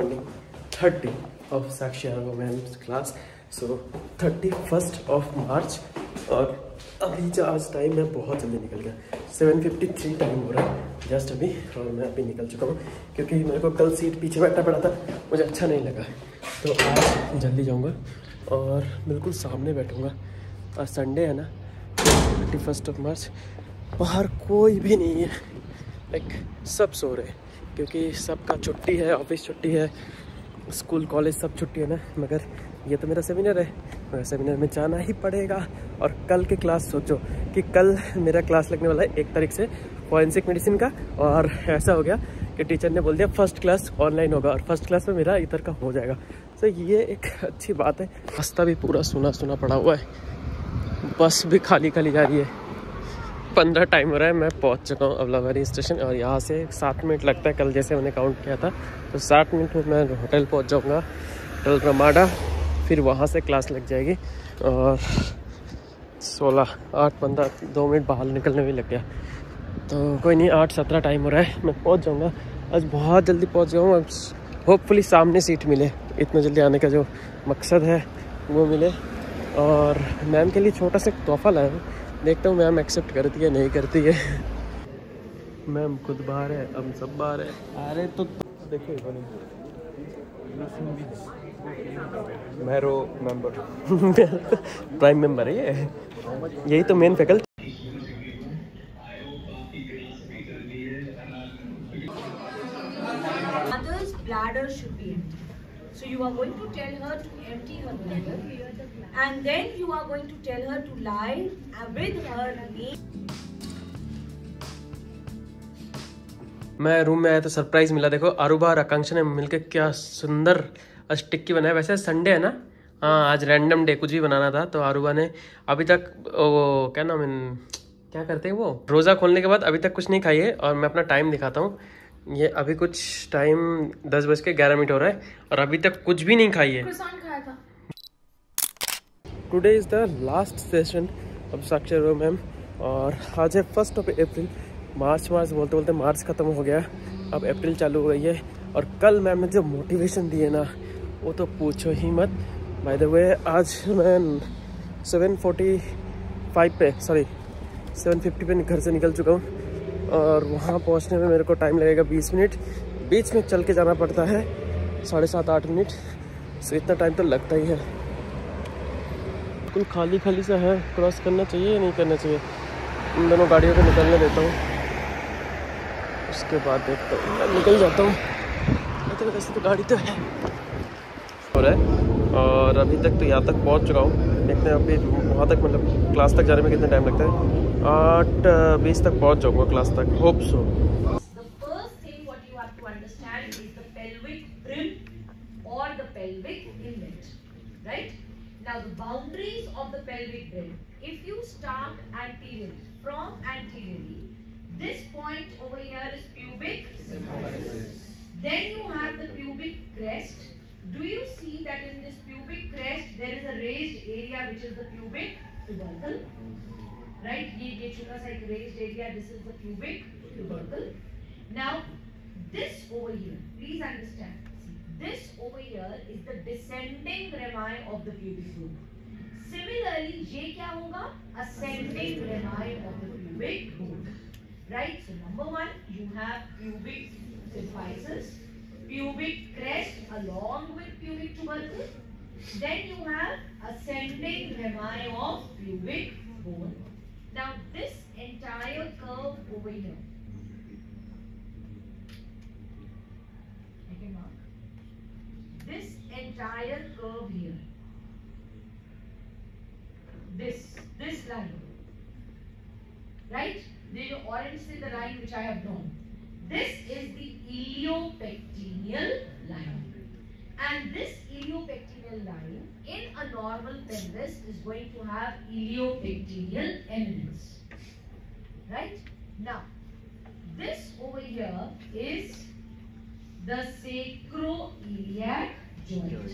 Morning thirty of ma'am's class so thirty first of March और अभी जो आज टाइम है, बहुत जल्दी निकल गया। सेवन फिफ्टी थ्री टाइम हो रहा है जस्ट अभी, और मैं अभी निकल चुका हूँ, क्योंकि मेरे को कल सीट पीछे बैठना पड़ा था, मुझे अच्छा नहीं लगा। तो आज जल्दी जाऊँगा, और बिल्कुल सामने बैठूँगा। आज संडे है ना थर्टी फ़र्स्ट ऑफ़ मार्च बाहर कोई भी नहीं है। लाइक सब सो रहे हैं। क्योंकि सबका छुट्टी है, ऑफ़िस छुट्टी है, स्कूल, कॉलेज सब छुट्टी है ना? मगर ये तो मेरा सेमिनार है। मेरा सेमिनार में जाना ही पड़ेगा। और कल की क्लास सोचो कि कल मेरा क्लास लगने वाला है एक तारीख से फॉरेंसिक मेडिसिन का। और ऐसा हो गया कि टीचर ने बोल दिया फ़र्स्ट क्लास ऑनलाइन होगा और फ़र्स्ट क्लास में मेरा इधर का हो जाएगा। तो ये एक अच्छी बात है। रास्ता भी पूरा सुना सुना पड़ा हुआ है। बस भी खाली खाली जा रही है। पंद्रह टाइम हो रहा है मैं पहुँच चुका हूँ अवलावरी स्टेशन और यहाँ से सात मिनट लगता है, कल जैसे मैंने काउंट किया था। तो सात मिनट में मैं होटल पहुँच जाऊँगा होटल रमाडा, फिर वहाँ से क्लास लग जाएगी और सोलह, आठ, पंद्रह, दो मिनट बाहर निकलने में लग गया। तो कोई नहीं, आठ, सत्रह टाइम हो रहा है मैं पहुँच जाऊँगा। आज बहुत जल्दी पहुँच गया हूँ होपफुली सामने सीट मिले। इतना जल्दी आने का जो मकसद है, वो मिले। और मैम के लिए छोटा सा तोहफा लाया हूँ। देखता हूँ मैम एक्सेप्ट करती है नहीं करती है। मैम खुद बाहर है हम सब बाहर है। अरे तो देखो मेंबर प्राइम मेंबर है ये। यही तो main faculty should be empty so you are going to tell her to empty her bladder? And then you are going to tell her to lie with her knee. मैं room में आया तो surprise मिला। देखो Aruba और आकांक्षा ने मिलकर क्या सुंदर टिक्की बनाया वैसे संडे है ना? हाँ आज रैंडम डे कुछ भी बनाना था। तो अरुबा ने अभी तक वो क्या नाम है क्या करते हैं वो? रोज़ा खोलने के बाद अभी तक कुछ नहीं खाई है और मैं अपना टाइम दिखाता हूँ। ये अभी कुछ टाइम दस बज के ग्यारह मिनट हो रहा है और अभी तक कुछ भी नहीं खाई है। Today is the last session of Sakshar ma'am और आज है first of April March March बोलते बोलते मार्च ख़त्म हो गया। अब अप्रैल चालू हो गई है और कल मैम ने जो मोटिवेशन दिए ना, वो तो पूछो ही मत। बाय द वे आज मैं सेवन फोर्टी फाइव पे सॉरी सेवन फिफ्टी पे घर से निकल चुका हूँ और वहाँ पहुँचने में मेरे को टाइम लगेगा बीस मिनट। बीच में चल के जाना पड़ता है, साढ़े सात आठ मिनट। सो इतना टाइम तो लगता ही है। बिल्कुल खाली खाली सा है। क्रॉस करना चाहिए या नहीं करना चाहिए? इन दोनों गाड़ियों को निकलने देता हूँ। उसके बाद देखता हूँ। निकल जाता हूँ। तो वैसे तो गाड़ी तो है। रहा है। और अभी तक तो यहाँ तक पहुँच चुका हूँ। देखते हैं अभी वहाँ तक मतलब क्लास तक जाने में कितना टाइम लगता है। आठ बीस तक पहुँच जाऊँगा क्लास तक। Hope so right? Now the boundaries of the pelvic belt. If you start anteriorly, from anteriorly, this point over here is pubic. Then you have the pubic crest. Do you see that in this pubic crest there is a raised area which is the pubic tubercle? Right? Ye chuka like raised area. This is the pubic tubercle. Now this over here. Please understand. This over here is the descending rami of the pubic bone. Similarly, ये क्या होगा? Ascending rami of the pubic bone. Right? So number one, you have pubic symphysis, pubic crest along with pubic tubercle. Then you have ascending rami of pubic bone. Now this entire curve over here. Entire curve here. This, this line. Right? The orange is the line which I have drawn. This is the iliopectineal line. And this iliopectineal line in a normal pelvis is going to have iliopectineal eminence. Right? Now, this over here is the sacroiliac joint.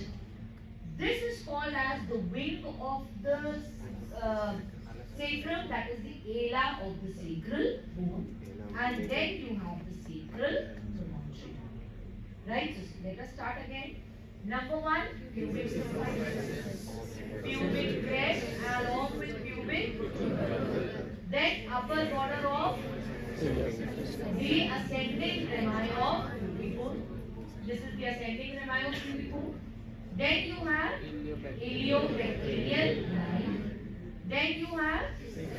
This is called as the wing of the uh, sacrum, that is the ala of the sacral bone. And then you have the sacral promontory. Right? So let us start again. Number one, pubic. Pubic crest along with pubic. Then upper border of the ascending rami of. This is the ascending pubic bone. Then you have iliopectoral line. Then you have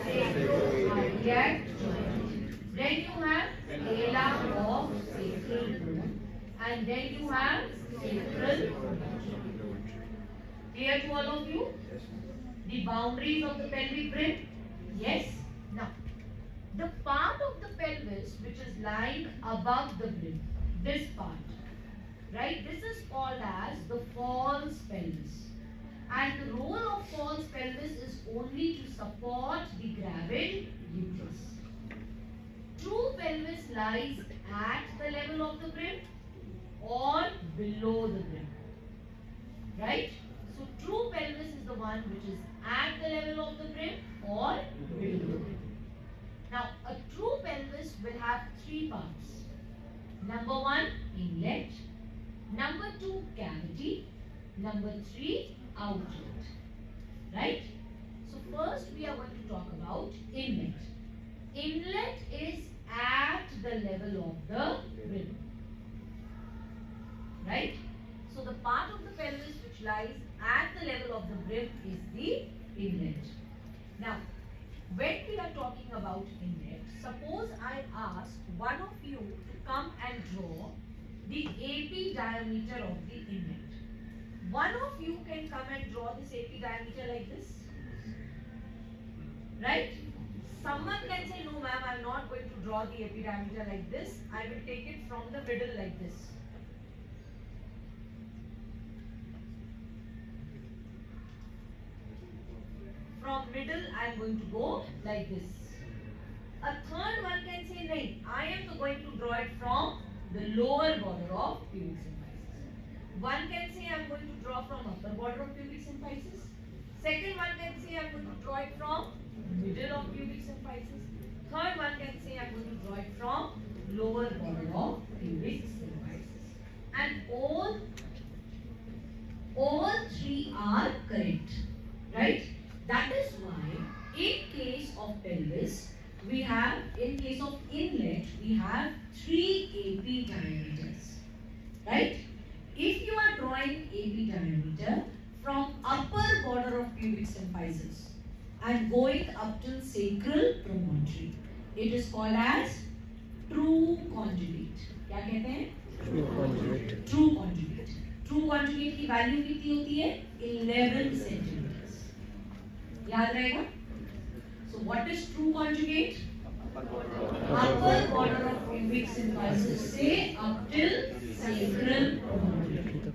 sacroiliac joint. Then you have ala of sacral bone. And then you have sacral Clear to all of you? The boundaries of the pelvic brim? Yes. Now, the part of the pelvis which is lying above the brim, this part, right? This is called as the false pelvis. And the role of false pelvis is only to support the gravid uterus. True pelvis lies at the level of the brim or below the brim. Right? So true pelvis is the one which is at the level of the brim or below the brim. Now a true pelvis will have three parts. Number one, inlet. Number two, cavity. Number three, outlet. Right? So first we are going to talk about inlet. Inlet is at the level of the brim. Right? So the part of the pelvis which lies at the level of the brim is the inlet. Now, when we are talking about inlet, suppose I ask one of you to come and draw the AP diameter of the inlet. One of you can come and draw this AP diameter like this. Right? Someone can say, no ma'am, I'm not going to draw the AP diameter like this. I will take it from the middle like this. From middle, I am going to go like this. A third one can say, no, I am going to draw it from the lower border of pubic symphysis. One can say, I am going to draw from upper border of pubic symphysis. Second one can say, I am going to draw it from middle of pubic symphysis. Third one can say, I am going to draw it from lower border of pubic symphysis. And all, all three are correct. Right? That is why in case of pelvis, we have, in case of inlet, we have three and going up till sacral promontory, it is called as true conjugate. क्या कहते हैं? True conjugate. True conjugate की value कितनी होती है? 11 centimetres. याद रहेगा? So what is true conjugate? Upper border of pubic symphysis से up till sacral promontory.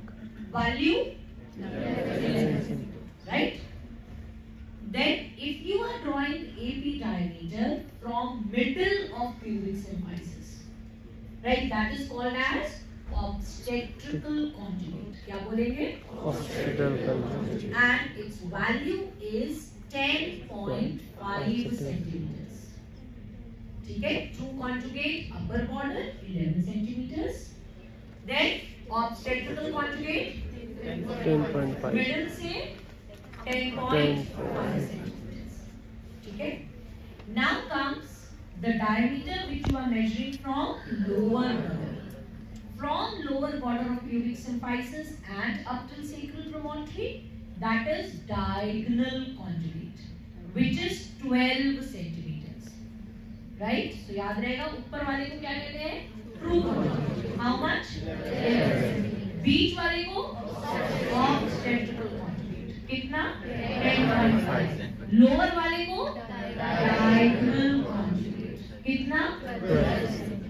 Value? 11. Right? Then diameter from middle of pubic symphysis, right? That is called as obstetrical conjugate. क्या बोलेंगे? And its value is 10.5 centimeters. ठीक है? True conjugate upper border 11 centimeters. Then obstetrical conjugate 10.5 middle से 10.5 centimeters. ठीक है? Now comes the diameter which you are measuring from lower border. From lower border of pubic symphysis and up till sacral promontory, that is diagonal conjugate, which is 12 centimeters. Right? So याद रहेगा ऊपर वाले को क्या कहते हैं? True conjugate. How much? 11 centimeters. बीच वाले को obstetrical conjugate. कितना? 10.5. लोअर वाले को diagonal conjugate. कितना? 12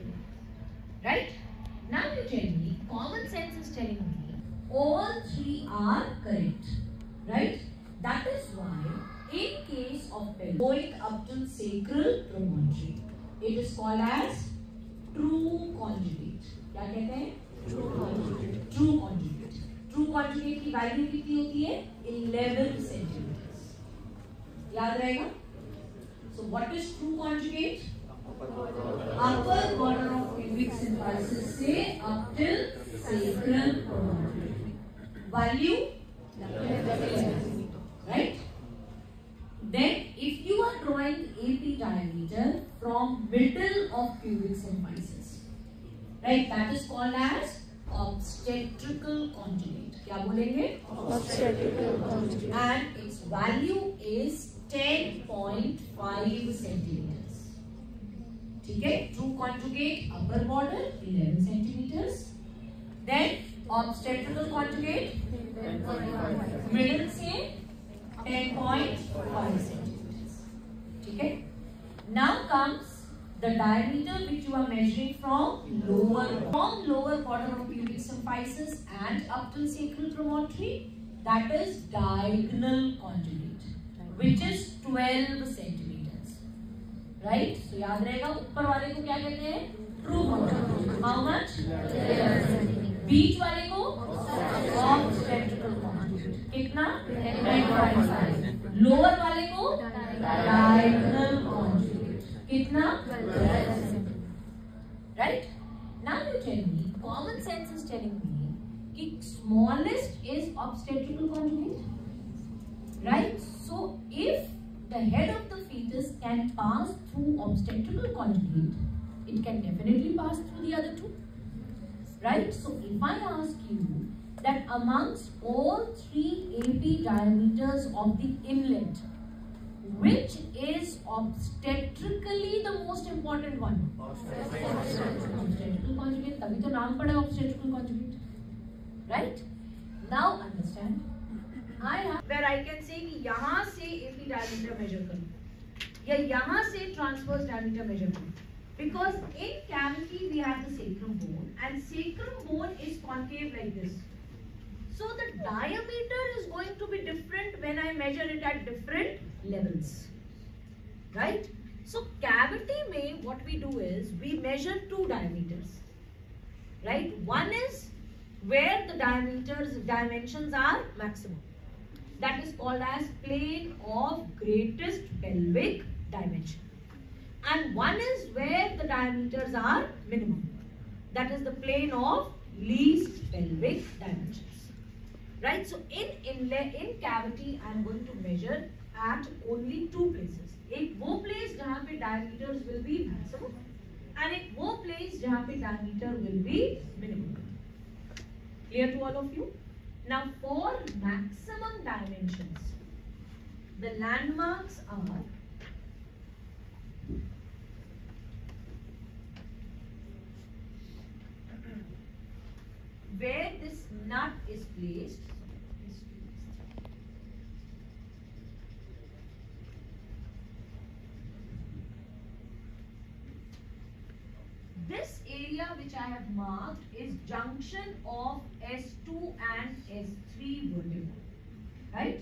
Right? Now you tell me, common sense is telling me all three are correct. Right? That is why in case of pelvis going up to sacral promontory, it is called as true conjugate. क्या कहते हैं? True conjugate. True conjugate की value कितनी होती है? 11 centimetres. याद रहेगा? What is true conjugate? upper border of pubic symphysis से up till sacral. Value? Right? Then if you are drawing AP diameter from middle of pubic symphysis, right, that is called as obstetrical conjugate. क्या बोलेंगे? obstetrical conjugate And its value is 10.5 centimeters. ठीक है? True conjugate upper border 11 centimeters. Then obstetrical conjugate middle से 10.5 centimeters. ठीक है? Now comes the diameter which you are measuring from lower from lower border of pubic symphysis and up to sacral promontory. That is diagonal conjugate, Which is twelve centimeter right तो याद रहेगा ऊपर वाले को क्या कहते हैं ट्रू कॉर्नर हाउ मच बीच वाले को कितना लोअर वाले को डायगनल कितना right now you tell me common sense is telling me कि smallest is obstetrical conjugate right so the head of the fetus can pass through obstetrical conjugate. it can definitely pass through the other two. Right? So if I ask you that amongst all three AP diameters of the inlet, which is obstetrically the most important one? Obstetrical conjugate. Tabhi to naam obstetrical conjugate. Right? Now understand I have where I can say कि यहाँ से AP diameter measure करूँ या यहाँ से transverse diameter measure करूँ. Because in cavity we have the sacrum bone and sacrum bone is concave like this. So the diameter is going to be different when I measure it at different levels. Right? So cavity में what we do is we measure two diameters. Right? One is where the diameters dimensions are maximum. That is called as plane of greatest pelvic dimension. And one is where the diameters are minimum. That is the plane of least pelvic dimensions. Right? So in inlet, in cavity, I am going to measure at only two places. एक वो place जहाँ पे diameters will be maximum and एक वो place जहाँ पे diameter will be minimum. Clear to all of you? Now for maximum dimensions, the landmarks are where this nut is placed. This area which I have marked is junction of S2 and S3 vertebra. Right?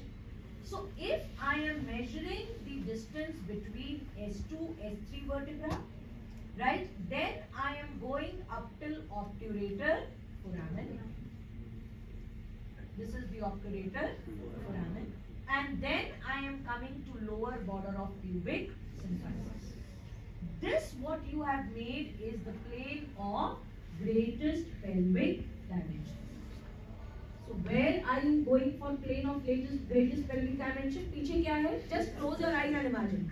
So if I am measuring the distance between S2, S3 vertebra, right, then I am going up till obturator foramen. This is the obturator foramen. And then I am coming to lower border of pubic symphysis. This what you have made is the plane of greatest pelvic dimension. So where are you going for plane of greatest greatest pelvic dimension? पीछे क्या है? Just close your eyes and imagine.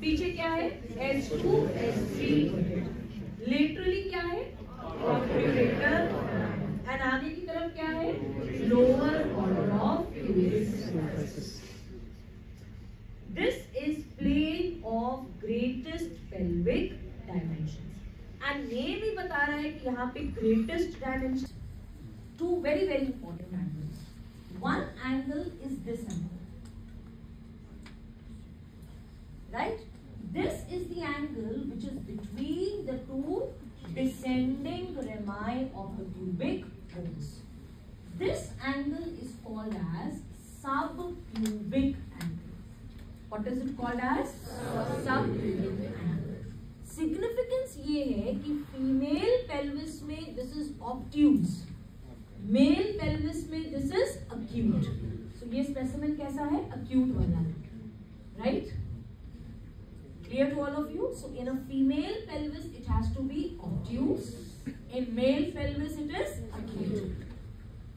पीछे क्या है? S2, S3. Laterally क्या है? Obturator. And आगे की तरफ क्या है? Lower border of pubic. This is plane of greatest pelvic dimension and ये भी बता रहा है कि यहाँ पे greatest dimension two very very important angle one angle is this angle right this is the angle which is between the two descending rami of the pubic bones this angle is called as sub pubic what is it called as sub significance ये है कि female pelvis में this is obtuse male pelvis में this is acute so ये specimen कैसा है? Acute वाला right clear to all of you so in a female pelvis it has to be obtuse in male pelvis it is acute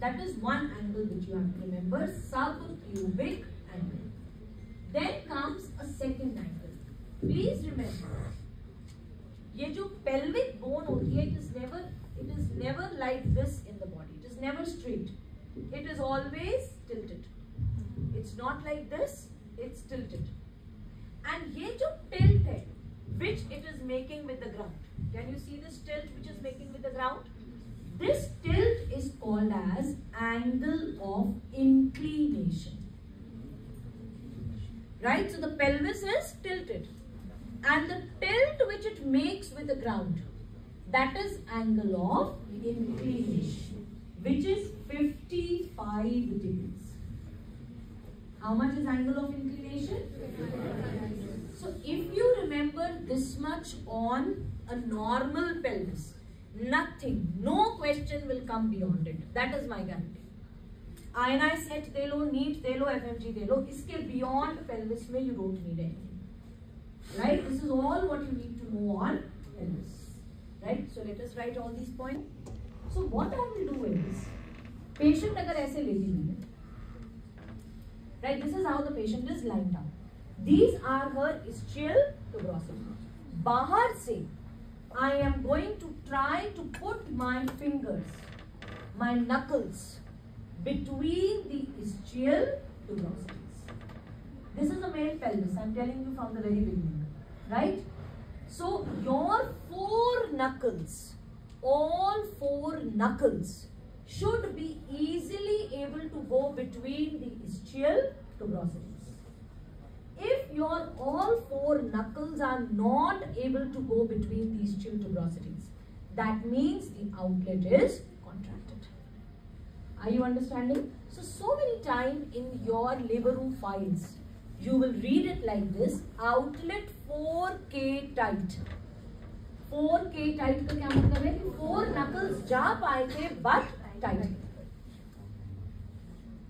that is one angle which you have to remember sub pubic angle Then comes a second angle. Please remember, ये जो pelvic bone होती है, it is never, it is never like this in the body. It is never straight. It is always tilted. It's not like this. It's tilted. And ये जो tilt है, which it is making with the ground. Can you see this tilt which is making with the ground? This tilt is called as angle of inclination. Right? So the pelvis is tilted. And the tilt which it makes with the ground, that is angle of inclination, which is 55 degrees. How much is angle of inclination? So if you remember this much on a normal pelvis, nothing, no question will come beyond it. That is my guarantee. INI CET दे लो, NEET दे लो F दे लो, इसके beyond pelvis में you don't need any right this is all what you need to know on pelvis right so let right all this point so what I will do is patient अगर ऐसे ले ली मैंने right this is how the patient is lying down these are her स्ट्रियल बाहर से I am going to try to put my fingers my knuckles between the ischial tuberosities. This is a male pelvis. I'm telling you from the very beginning, right? So your four knuckles, all four knuckles should be easily able to go between the ischial tuberosities. If your all four knuckles are not able to go between these two tuberosities, that means the outlet is contracted. Are you understanding? So, so many times in your labor room files, you will read it like this, outlet 4K tight. 4K tight का क्या मतलब है कि four knuckles जा पाए थे but tight.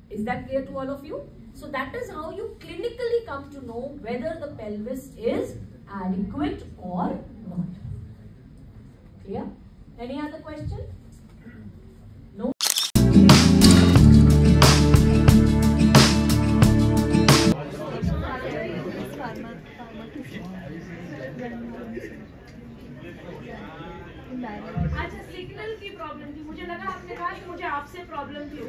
Is that clear to all of you? So that is how you clinically come to know whether the pelvis is adequate or not. Clear? Any other question? अच्छा signal की problem थी मुझे लगा आपने कहा कि मुझे आपसे प्रॉब्लम थी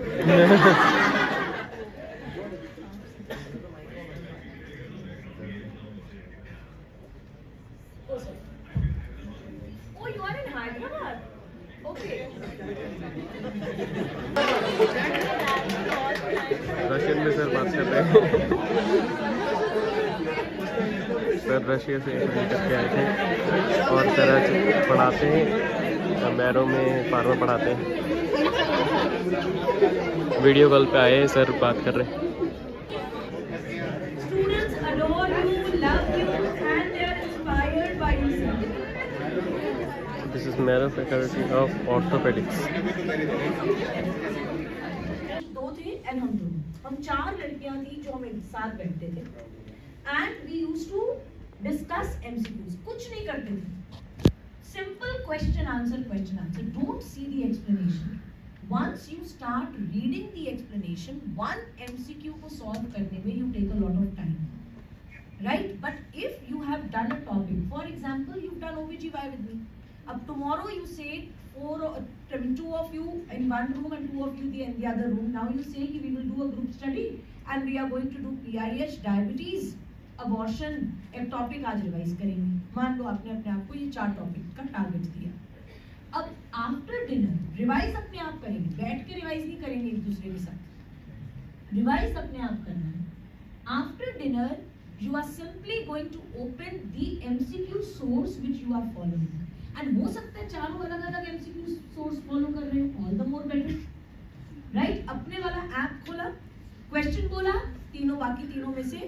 Oh, you are in Hyderabad? Okay. Russian में सर बात कर रहे हैं सर रशिया से करके आए थे। और तरह आज पढ़ाते हैं मैरो में फार्मा पढ़ाते हैं। वीडियो कॉल पे आए सर बात कर रहे हैं. This is Marrow faculty of orthopaedics दो थे एंड हम हम चार लड़कियाँ थी जो हम एक साथ बैठते थे। And we use to discuss MCQs कुछ नहीं करते थे। Simple question answer question answer don't see the explanation once you start reading the explanation one MCQ को सॉल्व करने में you take a lot of time right but if you have done a topic for example you done OBGY with me अब tomorrow you say four or mean, two of you in one room and two of you in the other room. Now you say we will do a group study and we are going to do PIH diabetes abortion एक topic आज revise करेंगे। मान लो आपने अपने आप को ये चार टॉपिक का टारगेट दिया। अब आफ्टर डिनर रिवाइज अपने आप करेंगे। बैठ के रिवाइज नहीं करेंगे एक दूसरे के साथ। रिवाइज अपने आप करना है। After dinner you are simply going to open the MCQ source which you are following and हो सकता है चारों अलग अलग MCQ source follow कर रहे हो, all the more better right? अपने वाला ऐप खोला क्वेश्चन बोला, तीनों बाकी तीनों में से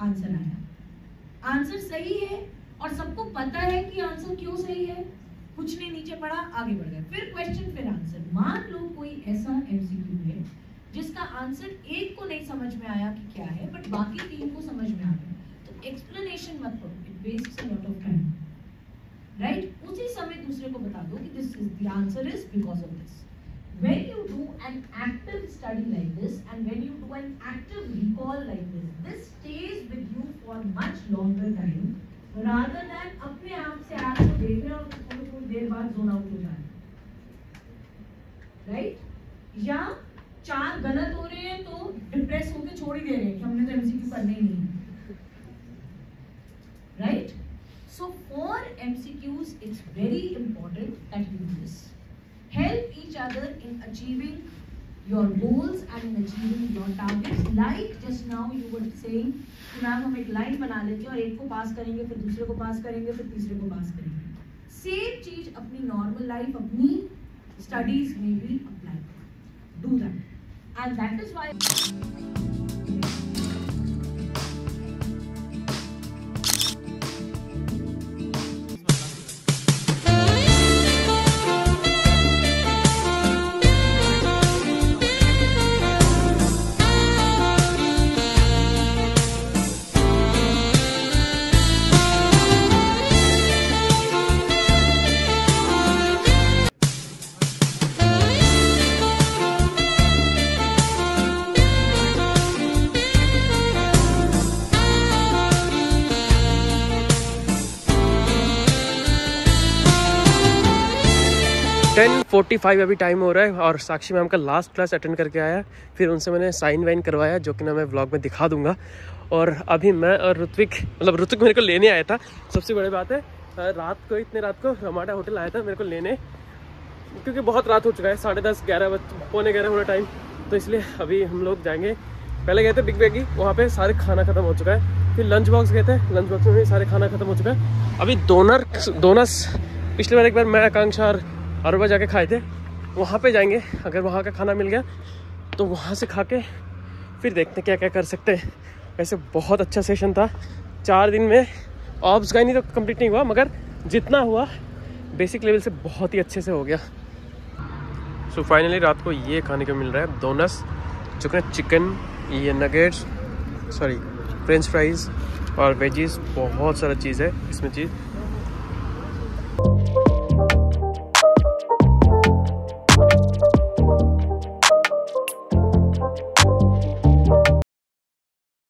आंसर आया। आंसर सही है और सबको पता है कि आंसर क्यों सही है। कुछ नहीं नीचे पड़ा आगे बढ़ गए। फिर क्वेश्चन फिर आंसर मान लो कोई ऐसा एमसीक्यू है जिसका आंसर एक को नहीं समझ में आया कि क्या है बट बाकी तीन को समझ में आ गया। तो एक्सप्लेनेशन मत करो। It wastes a lot of time right उसी समय दूसरे को बता दो कि this is the answer is because of this when you do an active study like this and when you do an active recall like this, this stays with you for much longer time rather than अपने आप से आपको देख रहे हो और थोड़ी थोड़ी देर बाद जोन आउट हो जाए राइट या चार गलत हो रहे हैं तो डिप्रेस होकर छोड़ ही दे रहे हैं कि हमने तो एमसीक्यू पढ़ने ही नहीं right so for MCQs it's very important that you do this help each other in achieving your goals and in achieving your targets. Like just now you were saying कि मैम हम एक line बना लेते हैं और एक को पास करेंगे, फिर दूसरे को पास करेंगे, फिर तीसरे को पास करेंगे। सेम चीज़ अपनी नॉर्मल लाइफ अपनी स्टडीज़ में भी apply do that and that is why forty five अभी टाइम हो रहा है और साक्षी मैम का लास्ट क्लास अटेंड करके आया फिर उनसे मैंने साइन वाइन करवाया, जो कि ना मैं व्लॉग में दिखा दूँगा। और अभी मैं और ऋत्विक मतलब ऋत्विक मेरे को लेने आया था। सबसे बड़ी बात है रात को, इतने रात को रमाडा होटल आया था मेरे को लेने। क्योंकि बहुत रात हो चुका है, साढ़े दस, ग्यारह बज, पौने ग्यारह होना टाइम तो इसलिए अभी हम लोग जाएँगे। पहले गए थे बिग बैगी वहाँ पे सारे खाना खत्म हो चुका है। फिर लंच बॉक्स गए थे लंच बॉक्स में भी सारे खाना खत्म हो चुका है। अभी दोनर दोनस पिछली बार एक बार मैं, आकांक्षा और अरबा जाके खाए थे। वहाँ पे जाएँगे, अगर वहाँ का खाना मिल गया तो वहाँ से खा के फिर देखते हैं क्या क्या कर सकते हैं। वैसे बहुत अच्छा सेशन था। चार दिन में ऑब्स का नहीं तो कंप्लीट नहीं हुआ, मगर जितना हुआ बेसिक लेवल से बहुत ही अच्छे से हो गया। सो so फाइनली रात को ये खाने को मिल रहा है दोनस जो कि चिकन ये नगेट्स सॉरी फ्रेंच फ्राइज़ और वेजीज बहुत सारा चीज़ है इसमें चीज़